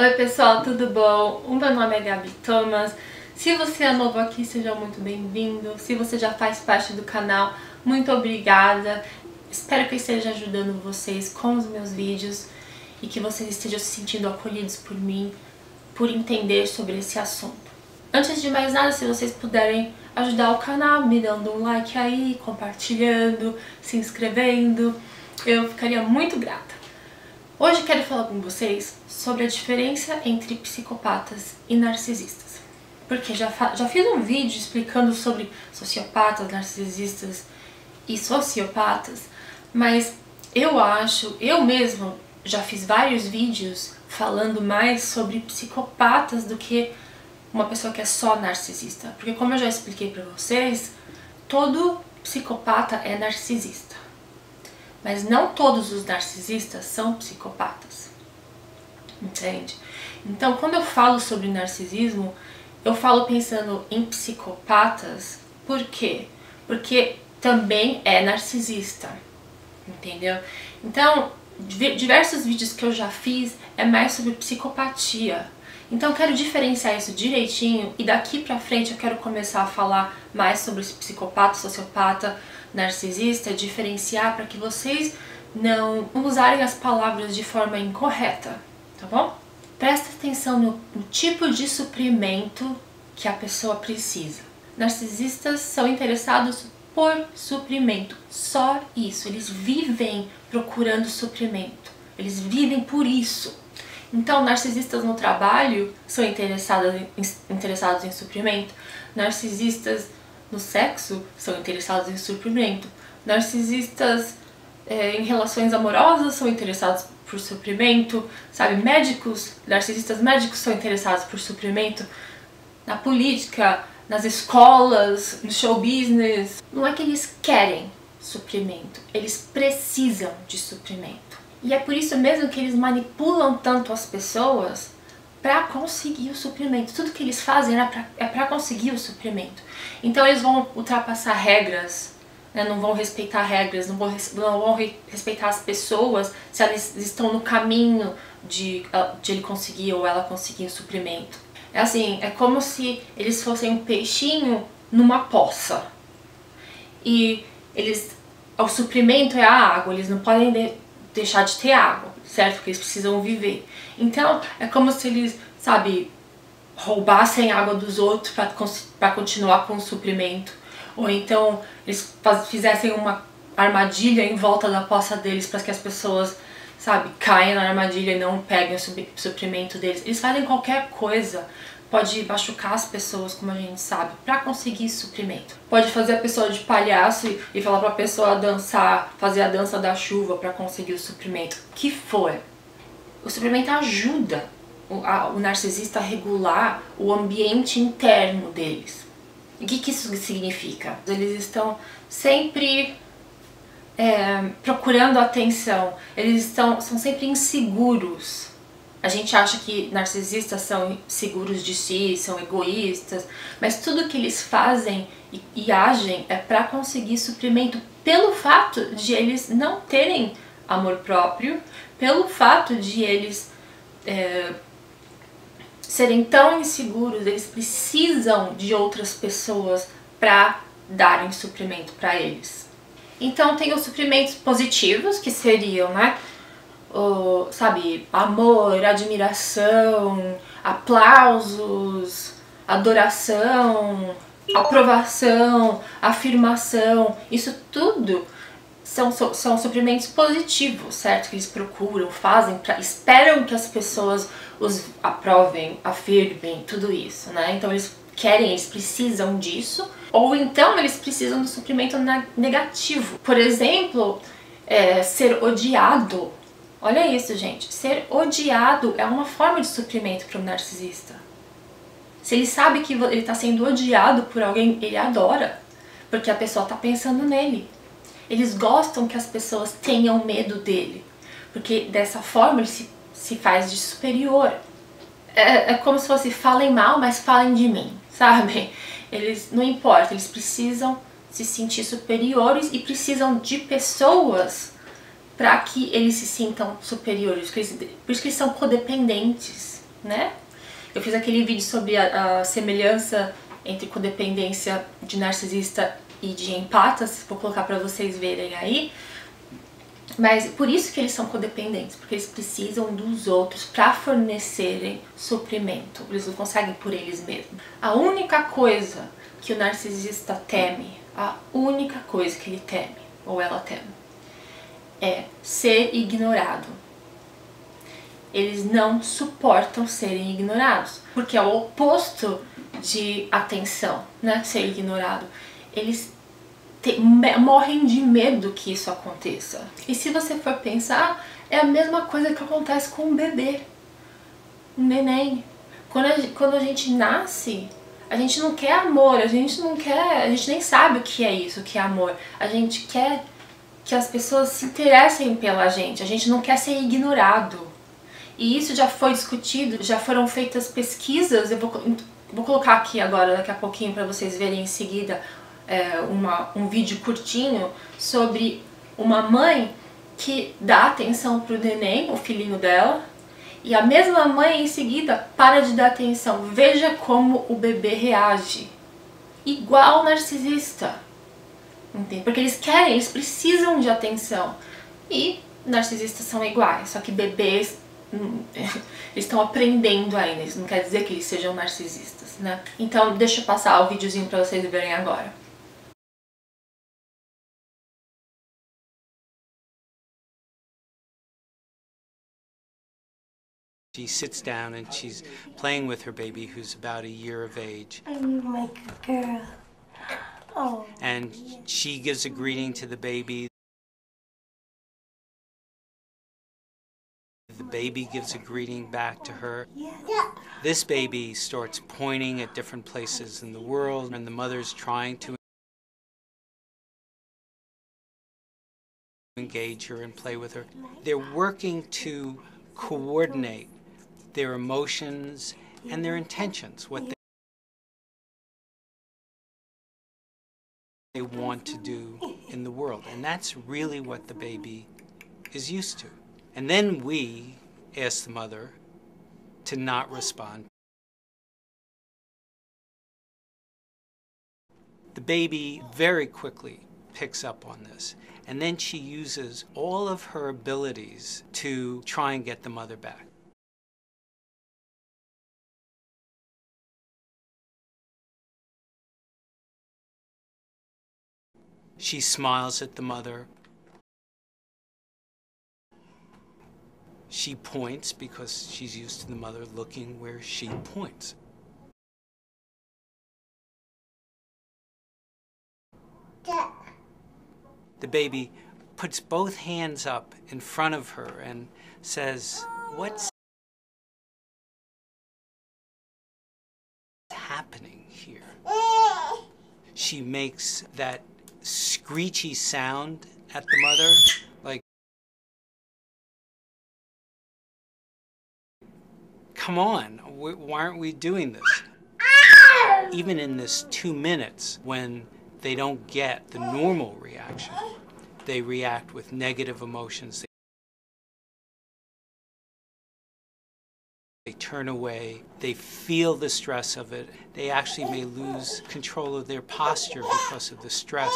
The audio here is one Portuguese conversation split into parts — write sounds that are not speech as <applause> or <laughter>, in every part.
Oi pessoal, tudo bom? O meu nome é Gabi Thomas. Se você é novo aqui, seja muito bem-vindo. Se você já faz parte do canal, muito obrigada. Espero que eu esteja ajudando vocês com os meus vídeos e que vocês estejam se sentindo acolhidos por mim, por entender sobre esse assunto. Antes de mais nada, se vocês puderem ajudar o canal me dando um like aí, compartilhando, se inscrevendo, eu ficaria muito grata. Hoje quero falar com vocês sobre a diferença entre psicopatas e narcisistas. Porque já, já fiz um vídeo explicando sobre sociopatas, narcisistas e sociopatas, mas eu acho, eu mesmo já fiz vários vídeos falando mais sobre psicopatas do que uma pessoa que é só narcisista. Porque como eu já expliquei para vocês, todo psicopata é narcisista. Mas não todos os narcisistas são psicopatas. Entende? Então, quando eu falo sobre narcisismo, eu falo pensando em psicopatas, por quê? Porque também é narcisista. Entendeu? Então, diversos vídeos que eu já fiz é mais sobre psicopatia. Então eu quero diferenciar isso direitinho e daqui pra frente eu quero começar a falar mais sobre psicopata, sociopata, narcisista, diferenciar para que vocês não usarem as palavras de forma incorreta, tá bom? Presta atenção no, no tipo de suprimento que a pessoa precisa. Narcisistas são interessados por suprimento, só isso. Eles vivem procurando suprimento, eles vivem por isso. Então, narcisistas no trabalho são interessados em, interessados em suprimento, narcisistas no sexo são interessados em suprimento. Narcisistas é, em relações amorosas são interessados por suprimento, sabe? Médicos, narcisistas médicos são interessados por suprimento. Na política, nas escolas, no show business. Não é que eles querem suprimento, eles precisam de suprimento. E é por isso mesmo que eles manipulam tanto as pessoas para conseguir o suprimento. Tudo que eles fazem é para conseguir o suprimento. Então eles vão ultrapassar regras, né, não vão respeitar regras, não vão, não vão respeitar as pessoas se elas estão no caminho de, ah, de ele conseguir ou ela conseguir o suprimento. É assim, é como se eles fossem um peixinho numa poça. E eles o suprimento é a água, eles não podem de, deixar de ter água, certo? Porque eles precisam viver. Então, é como se eles, sabe, roubassem água dos outros para continuar com o suprimento. Ou então eles fizessem uma armadilha em volta da poça deles para que as pessoas, sabe, caem na armadilha e não peguem o suprimento deles. Eles fazem qualquer coisa pode machucar as pessoas, como a gente sabe, para conseguir suprimento. Pode fazer a pessoa de palhaço e, falar para a pessoa dançar, fazer a dança da chuva para conseguir o suprimento. Que for. O suprimento ajuda o, a, o narcisista a regular o ambiente interno deles. O que, que isso significa? Eles estão sempre é, procurando atenção, eles estão, são sempre inseguros a gente acha que narcisistas são seguros de si, são egoístas, mas tudo que eles fazem e, e agem é para conseguir suprimento pelo fato de eles não terem amor próprio, pelo fato de eles é, serem tão inseguros, eles precisam de outras pessoas para darem suprimento para eles. Então tem os suprimentos positivos, que seriam, né, oh, sabe, amor, admiração, aplausos, adoração, aprovação, afirmação, isso tudo são, são suprimentos positivos, certo? Que eles procuram, fazem, pra, esperam que as pessoas os aprovem, afirmem, tudo isso, né? Então eles querem, eles precisam disso, ou então eles precisam do suprimento negativo. Por exemplo, é, ser odiado Olha isso, gente. Ser odiado é uma forma de suprimento para um narcisista. Se ele sabe que ele está sendo odiado por alguém, ele adora, porque a pessoa está pensando nele. Eles gostam que as pessoas tenham medo dele, porque dessa forma ele se, se faz de superior. É, é como se fosse falem mal, mas falem de mim, <laughs> sabe? Eles não importa, eles precisam se sentir superiores e precisam de pessoas para que eles se sintam superiores. Por isso que eles são codependentes. né? Eu fiz aquele vídeo sobre a, a semelhança entre codependência de narcisista e de empatas, vou colocar para vocês verem aí. Mas por isso que eles são codependentes, porque eles precisam dos outros para fornecerem suprimento. Eles não conseguem por eles mesmos. A única coisa que o narcisista teme, a única coisa que ele teme, ou ela teme, é ser ignorado. Eles não suportam serem ignorados, porque é o oposto de atenção, né? Ser ignorado. Eles te, morrem de medo que isso aconteça. E se você for pensar, é a mesma coisa que acontece com um bebê, um neném. Quando a, quando a gente nasce, a gente não quer amor, a gente não quer, a gente nem sabe o que é isso, o que é amor. A gente quer que as pessoas se interessem pela gente, a gente não quer ser ignorado. E isso já foi discutido, já foram feitas pesquisas, eu vou, vou colocar aqui agora, daqui a pouquinho, para vocês verem em seguida, é, uma, um vídeo curtinho sobre uma mãe que dá atenção pro neném, o filhinho dela, e a mesma mãe em seguida para de dar atenção. Veja como o bebê reage. Igual narcisista. Entende? Porque eles querem, eles precisam de atenção. E narcisistas são iguais, só que bebês hum, <laughs> eles estão aprendendo ainda, isso não quer dizer que eles sejam narcisistas, né? Então deixa eu passar o videozinho para vocês verem agora. She sits down and she's playing with her baby who's about a year of age. I'm my good girl. Oh. And she gives a greeting to the baby. The baby gives a greeting back to her. Yeah. This baby starts pointing at different places in the world, and the mother's trying to engage her and play with her. They're working to coordinate their emotions and their intentions, what they want to do in the world. And that's really what the baby is used to. And then we ask the mother to not respond. The baby very quickly picks up on this. And then she uses all of her abilities to try and get the mother back. She smiles at the mother. She points because she's used to the mother looking where she points. The baby puts both hands up in front of her and says, What's happening here? She makes that screechy sound at the mother, like, come on, why aren't we doing this? Even in this two minutes, when they don't get the normal reaction, they react with negative emotions. They turn away, they feel the stress of it. They actually may lose control of their posture because of the stress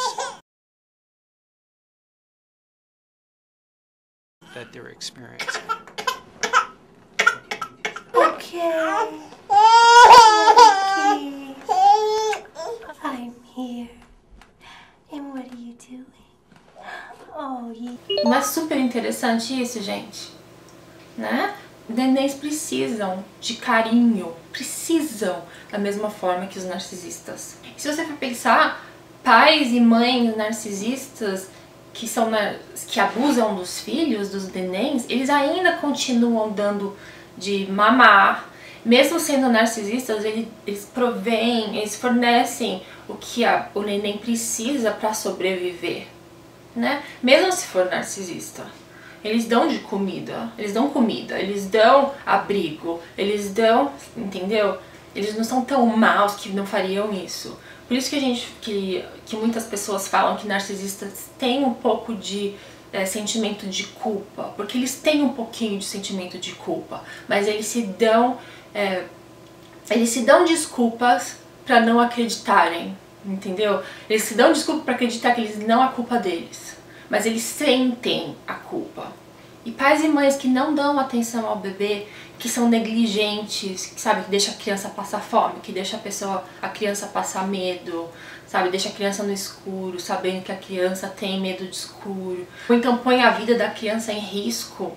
that they're experiencing. Okay. Okay. I'm here. And what are you doing? Oh, yeah. Não é super interessante isso, gente? Né? Nenéns precisam de carinho, precisam da mesma forma que os narcisistas. Se você for pensar, pais e mães narcisistas que são que abusam dos filhos, dos nenéns, eles ainda continuam dando de mamar, mesmo sendo narcisistas, eles provêm, eles fornecem o que a, o neném precisa para sobreviver, né? Mesmo se for narcisista. Eles dão de comida, eles dão comida, eles dão abrigo, eles dão, entendeu? Eles não são tão maus que não fariam isso. Por isso que a gente, que, que muitas pessoas falam que narcisistas têm um pouco de é, sentimento de culpa, porque eles têm um pouquinho de sentimento de culpa, mas eles se dão é, eles se dão desculpas para não acreditarem, entendeu? Eles se dão desculpa para acreditar que eles não é culpa deles, mas eles sentem a culpa. E pais e mães que não dão atenção ao bebê, que são negligentes, que sabe, que deixa a criança passar fome, que deixa a pessoa, a criança passar medo, sabe, deixa a criança no escuro, sabendo que a criança tem medo de escuro. Ou então põe a vida da criança em risco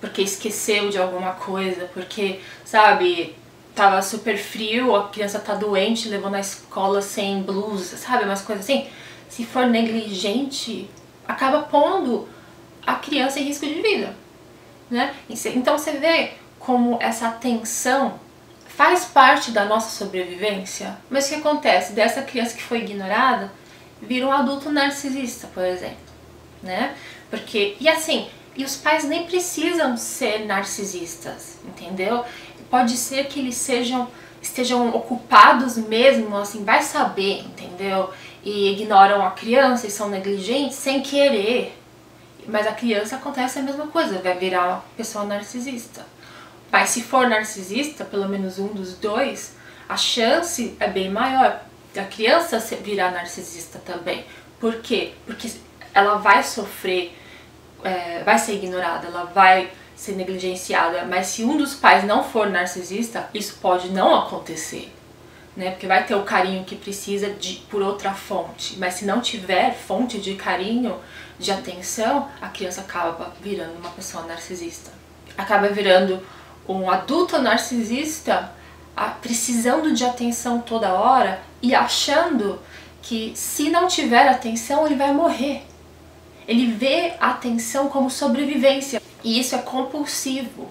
porque esqueceu de alguma coisa, porque, sabe, tava super frio, a criança tá doente, levou na escola sem blusa, sabe, umas coisas assim. Se for negligente, acaba pondo a criança em risco de vida, né? Então você vê como essa atenção faz parte da nossa sobrevivência. Mas o que acontece? Dessa criança que foi ignorada, vira um adulto narcisista, por exemplo, né? Porque, e assim, e os pais nem precisam ser narcisistas, entendeu? Pode ser que eles sejam estejam ocupados mesmo, assim, vai saber, entendeu? E ignoram a criança e são negligentes sem querer. Mas a criança acontece a mesma coisa, vai virar uma pessoa narcisista. Mas se for narcisista, pelo menos um dos dois, a chance é bem maior da criança virar narcisista também. Por quê? Porque ela vai sofrer, é, vai ser ignorada, ela vai ser negligenciada. Mas se um dos pais não for narcisista, isso pode não acontecer. Né? Porque vai ter o carinho que precisa de por outra fonte. Mas se não tiver fonte de carinho, de atenção, a criança acaba virando uma pessoa narcisista. Acaba virando um adulto narcisista precisando de atenção toda hora e achando que se não tiver atenção ele vai morrer. Ele vê a atenção como sobrevivência e isso é compulsivo.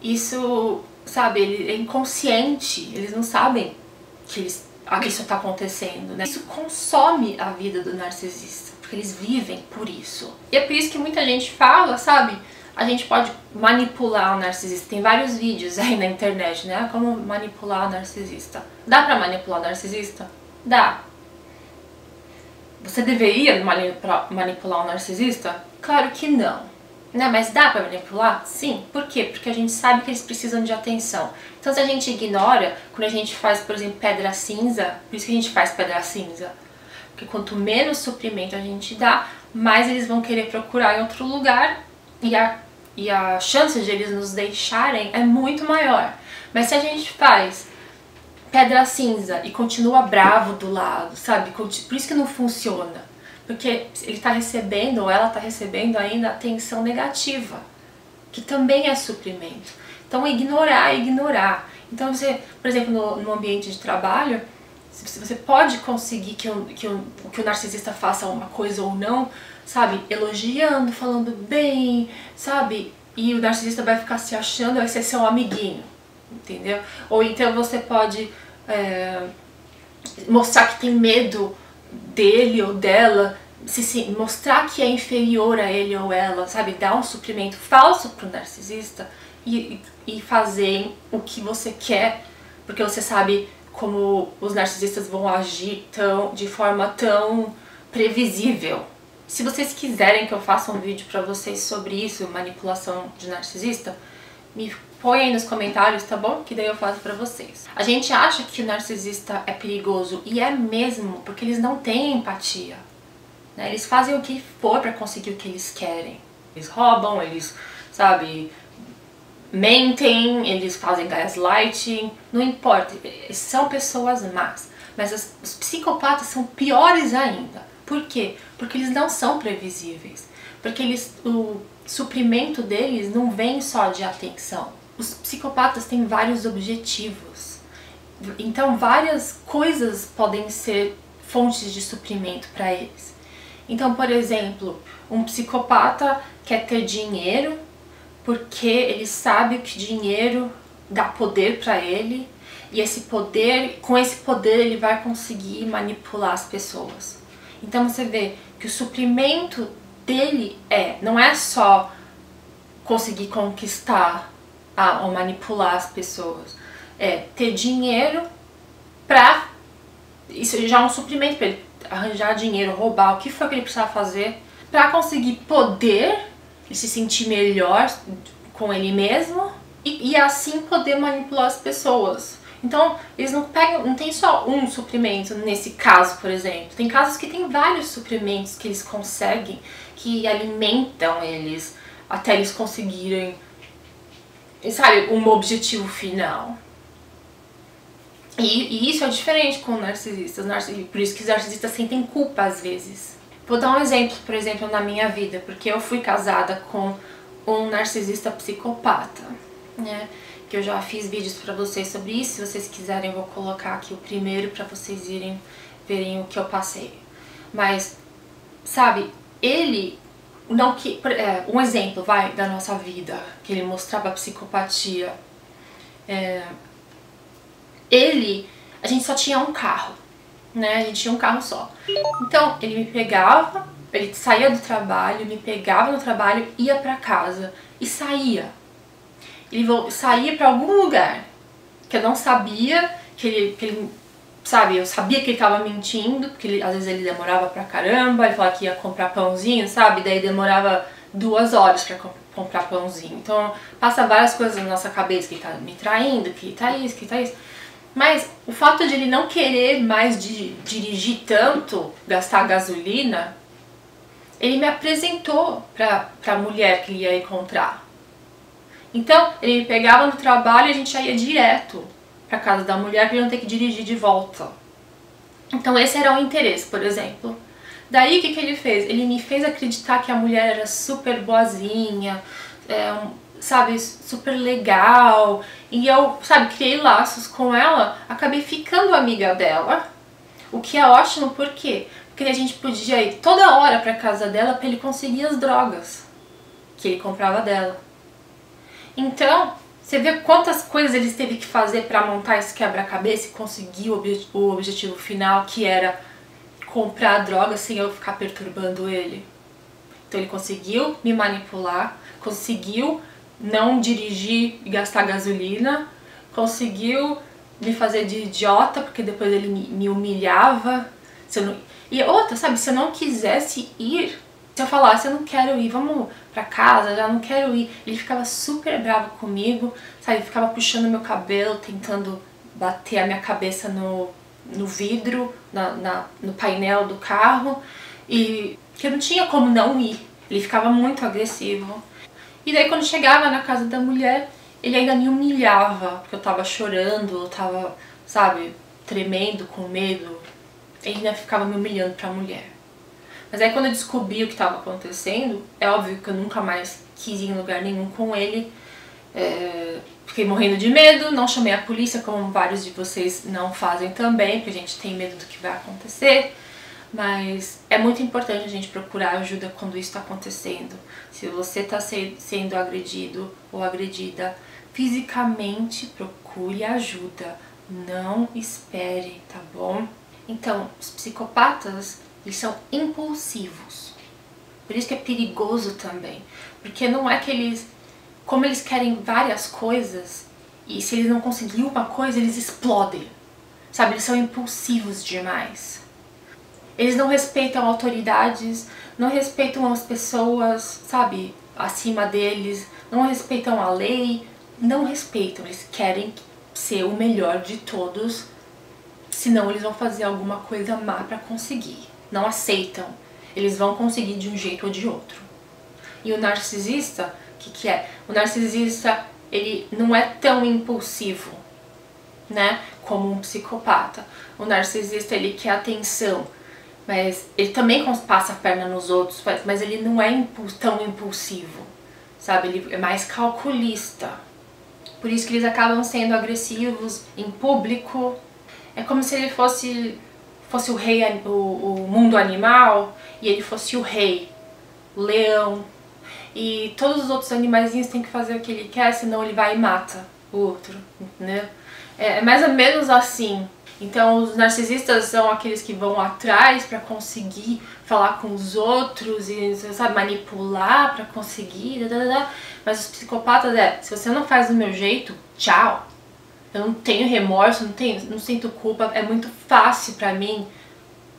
Isso, sabe, ele é inconsciente. Eles não sabem que eles, isso está acontecendo, né? Isso consome a vida do narcisista, porque eles vivem por isso. E é por isso que muita gente fala, sabe? a gente pode manipular o narcisista. Tem vários vídeos aí na internet, né? Como manipular o narcisista. Dá pra manipular o narcisista? Dá. Você deveria manipular o narcisista? Claro que não. Né? Mas dá pra manipular? Sim. Por quê? Porque a gente sabe que eles precisam de atenção. Então se a gente ignora, quando a gente faz, por exemplo, pedra cinza, por isso que a gente faz pedra cinza. Porque quanto menos suprimento a gente dá, mais eles vão querer procurar em outro lugar e a e a chance de eles nos deixarem é muito maior. Mas se a gente faz pedra cinza e continua bravo do lado, sabe? Por isso que não funciona. Porque ele está recebendo ou ela está recebendo ainda atenção negativa, que também é suprimento. Então, ignorar é ignorar. Então, você, por exemplo, no, no ambiente de trabalho, você pode conseguir que, o, que, que o narcisista faça uma coisa ou não, sabe? Elogiando, falando bem, sabe? E o narcisista vai ficar se achando, vai ser seu amiguinho, entendeu? Ou então você pode é, mostrar que tem medo dele ou dela, se, se, mostrar que é inferior a ele ou ela, sabe? Dar um suprimento falso pro narcisista e, e fazer o que você quer, porque você sabe como os narcisistas vão agir tão, de forma tão previsível. Se vocês quiserem que eu faça um vídeo para vocês sobre isso, manipulação de narcisista, me põe aí nos comentários, tá bom? Que daí eu faço pra vocês. A gente acha que o narcisista é perigoso, e é mesmo, porque eles não têm empatia. Né? Eles fazem o que for para conseguir o que eles querem. Eles roubam, eles, sabe, mentem, eles fazem gaslighting, não importa, são pessoas más. Mas as, os psicopatas são piores ainda. Por quê? Porque eles não são previsíveis. Porque eles, o suprimento deles não vem só de atenção. Os psicopatas têm vários objetivos. Então, várias coisas podem ser fontes de suprimento para eles. Então, por exemplo, um psicopata quer ter dinheiro porque ele sabe que dinheiro dá poder para ele e esse poder, com esse poder ele vai conseguir manipular as pessoas. Então você vê que o suprimento dele é, não é só conseguir conquistar a, ou manipular as pessoas, é ter dinheiro para isso já é um suprimento para ele arranjar dinheiro, roubar, o que for que ele precisar fazer para conseguir poder e se sentir melhor com ele mesmo e, e assim poder manipular as pessoas. Então, eles não pegam, não tem só um suprimento nesse caso, por exemplo. Tem casos que tem vários suprimentos que eles conseguem, que alimentam eles até eles conseguirem, sabe, um objetivo final. E, e isso é diferente com narcisistas, narcisistas. Por isso que os narcisistas sentem culpa às vezes. Vou dar um exemplo, por exemplo, na minha vida, porque eu fui casada com um narcisista psicopata, né? Que eu já fiz vídeos para vocês sobre isso. Se vocês quiserem, eu vou colocar aqui o primeiro para vocês irem verem o que eu passei. Mas, sabe, ele não que é, um exemplo vai da nossa vida que ele mostrava psicopatia. É, ele, a gente só tinha um carro, né? A gente tinha um carro só. Então ele me pegava, ele saía do trabalho, me pegava no trabalho, ia para casa e saía. Ele saía para algum lugar que eu não sabia que ele, que ele sabe, eu sabia que ele tava mentindo, porque ele, às vezes ele demorava pra caramba, ele falava que ia comprar pãozinho, sabe? Daí demorava duas horas pra comp comprar pãozinho. Então passa várias coisas na nossa cabeça, que ele tá me traindo, que tá isso, que tá isso. Mas o fato de ele não querer mais dirigir tanto, gastar gasolina, ele me apresentou pra, pra mulher que ele ia encontrar. Então, ele me pegava no trabalho e a gente já ia direto para casa da mulher para não ter que dirigir de volta. Então esse era o interesse, por exemplo. Daí o que, que ele fez? Ele me fez acreditar que a mulher era super boazinha, é, sabe, super legal. E eu, sabe, criei laços com ela, acabei ficando amiga dela. O que é ótimo, por quê? Porque a gente podia ir toda hora pra casa dela para ele conseguir as drogas que ele comprava dela. Então, você vê quantas coisas ele teve que fazer para montar esse quebra-cabeça e conseguir o, o objetivo final, que era comprar droga sem eu ficar perturbando ele. Então ele conseguiu me manipular, conseguiu não dirigir e gastar gasolina, conseguiu me fazer de idiota, porque depois ele me humilhava. Se não... E outra, sabe, se eu não quisesse ir, se eu falasse, eu não quero ir, vamos pra casa, já não quero ir, ele ficava super bravo comigo, sabe? Ele ficava puxando meu cabelo, tentando bater a minha cabeça no, no vidro, na, na, no painel do carro, e que eu não tinha como não ir. Ele ficava muito agressivo. E daí quando chegava na casa da mulher, ele ainda me humilhava, porque eu tava chorando, eu tava, sabe, tremendo com medo. Ele ainda ficava me humilhando pra mulher. Mas aí quando eu descobri o que estava acontecendo, é óbvio que eu nunca mais quis ir em lugar nenhum com ele. É, fiquei morrendo de medo, não chamei a polícia, como vários de vocês não fazem também, porque a gente tem medo do que vai acontecer. Mas é muito importante a gente procurar ajuda quando isso está acontecendo. Se você está se, sendo agredido ou agredida fisicamente, procure ajuda. Não espere, tá bom? Então, os psicopatas eles são impulsivos. Por isso que é perigoso também. Porque não é que eles. Como eles querem várias coisas, e se eles não conseguirem uma coisa, eles explodem. Sabe? Eles são impulsivos demais. Eles não respeitam autoridades, não respeitam as pessoas, sabe? Acima deles, não respeitam a lei, não respeitam. Eles querem ser o melhor de todos, senão eles vão fazer alguma coisa má para conseguir não aceitam. Eles vão conseguir de um jeito ou de outro. E o narcisista, o que, que é? O narcisista, ele não é tão impulsivo, né? Como um psicopata. O narcisista, ele quer atenção, mas ele também passa a perna nos outros, mas ele não é tão impulsivo, sabe? Ele é mais calculista. Por isso que eles acabam sendo agressivos em público. É como se ele fosse fosse o rei, o, o mundo animal, e ele fosse o rei, o leão, e todos os outros animaizinhos têm que fazer o que ele quer, senão ele vai e mata o outro, né? É, é mais ou menos assim. Então, os narcisistas são aqueles que vão atrás para conseguir falar com os outros e, sabe, manipular para conseguir, mas os psicopatas é, se você não faz do meu jeito, tchau. Eu não tenho remorso, não tenho, não sinto culpa, é muito fácil para mim,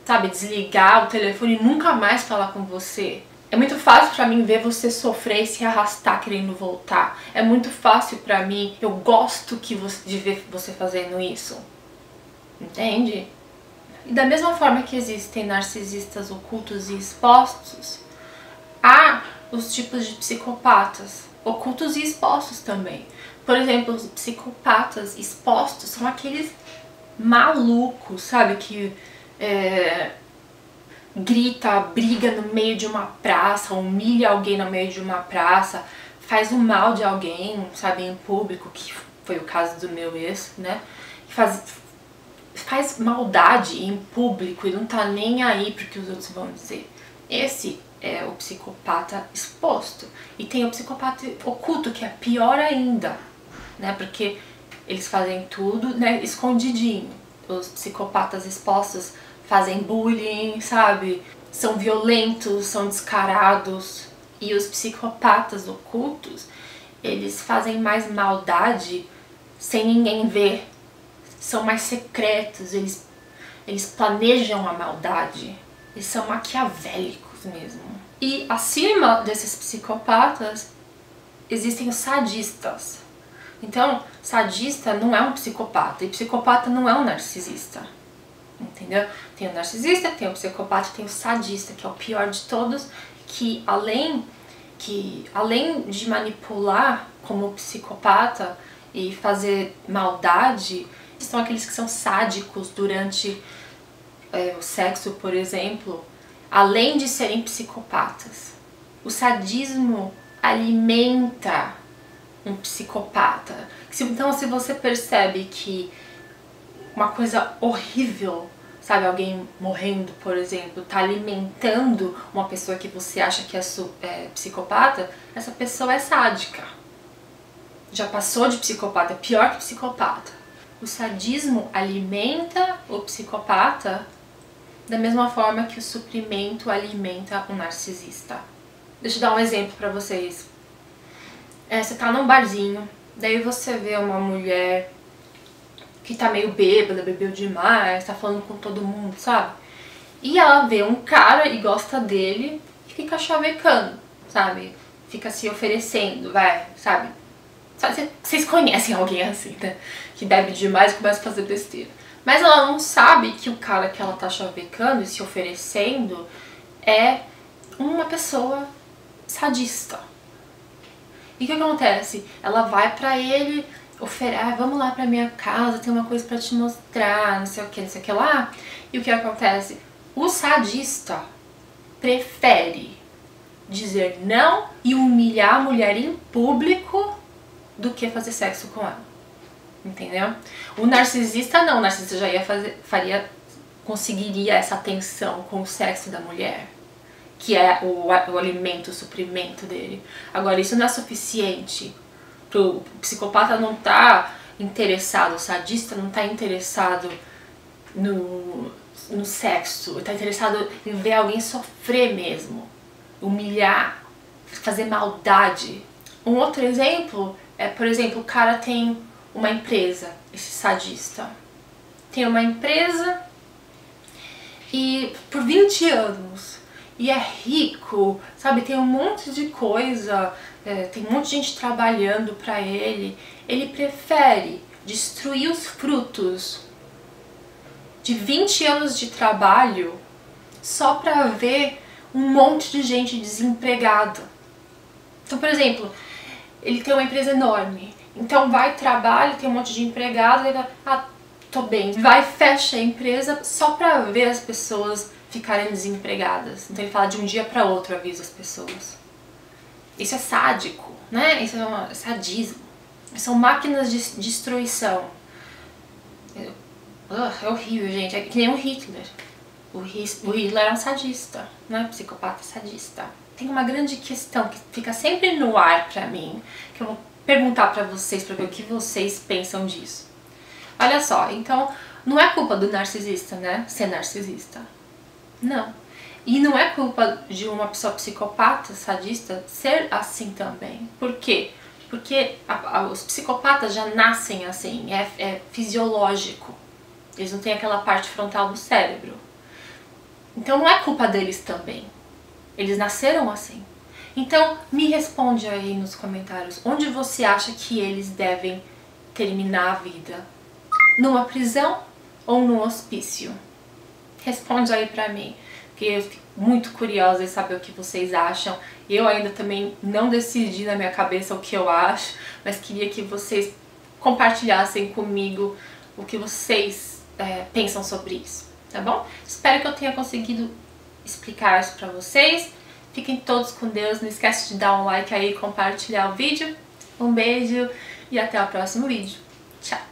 sabe, desligar o telefone e nunca mais falar com você. É muito fácil para mim ver você sofrer e se arrastar querendo voltar. É muito fácil para mim, eu gosto que você, de ver você fazendo isso. Entende? E da mesma forma que existem narcisistas ocultos e expostos, há os tipos de psicopatas ocultos e expostos também. Por exemplo, os psicopatas expostos são aqueles malucos, sabe? Que é, grita, briga no meio de uma praça, humilha alguém no meio de uma praça, faz o mal de alguém, sabe, em público, que foi o caso do meu ex, né? Faz, faz maldade em público e não tá nem aí pro que os outros vão dizer. Esse é o psicopata exposto. E tem o psicopata oculto, que é pior ainda, né? Porque eles fazem tudo, né, escondidinho. Os psicopatas expostos fazem bullying, sabe? São violentos, são descarados. E os psicopatas ocultos, eles fazem mais maldade sem ninguém ver. São mais secretos, eles, eles planejam a maldade. Eles são maquiavélicos mesmo. E acima desses psicopatas existem os sadistas. Então, sadista não é um psicopata e psicopata não é um narcisista entendeu? Tem o narcisista, tem o psicopata, tem o sadista, que é o pior de todos, que além que além de manipular como psicopata e fazer maldade, são aqueles que são sádicos durante é, o sexo, por exemplo, além de serem psicopatas. O sadismo alimenta um psicopata. Então, se você percebe que uma coisa horrível, sabe? Alguém morrendo, por exemplo, tá alimentando uma pessoa que você acha que é, é psicopata, essa pessoa é sádica. Já passou de psicopata, é pior que psicopata. O sadismo alimenta o psicopata da mesma forma que o suprimento alimenta o narcisista. Deixa eu dar um exemplo para vocês. É, você tá num barzinho, daí você vê uma mulher que tá meio bêbada, bebeu demais, tá falando com todo mundo, sabe? E ela vê um cara e gosta dele e fica chavecando, sabe? Fica se oferecendo, vai, sabe? Vocês conhecem alguém assim, né? Que bebe demais e começa a fazer besteira. Mas ela não sabe que o cara que ela tá chavecando e se oferecendo é uma pessoa sadista. E o que acontece? Ela vai pra ele, oferece, ah, vamos lá pra minha casa, tem uma coisa para te mostrar, não sei o que, não sei o que lá. E o que acontece? O sadista prefere dizer não e humilhar a mulher em público do que fazer sexo com ela. Entendeu? O narcisista não, o narcisista já ia fazer, faria, conseguiria essa atenção com o sexo da mulher, que é o, o alimento, o suprimento dele. Agora, isso não é suficiente pro psicopata não tá interessado, o sadista não tá interessado no, no sexo, tá interessado em ver alguém sofrer mesmo, humilhar, fazer maldade. Um outro exemplo é, por exemplo, o cara tem uma empresa, esse sadista. Tem uma empresa e por 20 anos e é rico, sabe? Tem um monte de coisa, é, tem um monte de gente trabalhando para ele. Ele prefere destruir os frutos de 20 anos de trabalho só para ver um monte de gente desempregada. Então, por exemplo, ele tem uma empresa enorme, então vai, trabalha, tem um monte de empregado, ele vai, ah, tô bem. Vai, fecha a empresa só pra ver as pessoas ficarem desempregadas. Então ele fala de um dia para outro avisa as pessoas. Isso é sádico, né? Isso é um sadismo. São máquinas de destruição. É horrível, gente. É que nem o Hitler. O, Hitler era um sadista, né? Psicopata sadista. Tem uma grande questão que fica sempre no ar pra mim, que eu vou perguntar pra vocês pra ver o que vocês pensam disso. Olha só, então, não é culpa do narcisista, né? Ser narcisista. Não. E não é culpa de uma pessoa psicopata, sadista, ser assim também. Por quê? Porque a, a, os psicopatas já nascem assim, é, é fisiológico. Eles não têm aquela parte frontal do cérebro. Então não é culpa deles também. Eles nasceram assim. Então, me responde aí nos comentários onde você acha que eles devem terminar a vida? Numa prisão ou num hospício? Responde aí pra mim, porque eu fico muito curiosa em saber o que vocês acham. Eu ainda também não decidi na minha cabeça o que eu acho, mas queria que vocês compartilhassem comigo o que vocês é, pensam sobre isso, tá bom? Espero que eu tenha conseguido explicar isso pra vocês. Fiquem todos com Deus. Não esquece de dar um like aí compartilhar o vídeo. Um beijo e até o próximo vídeo. Tchau!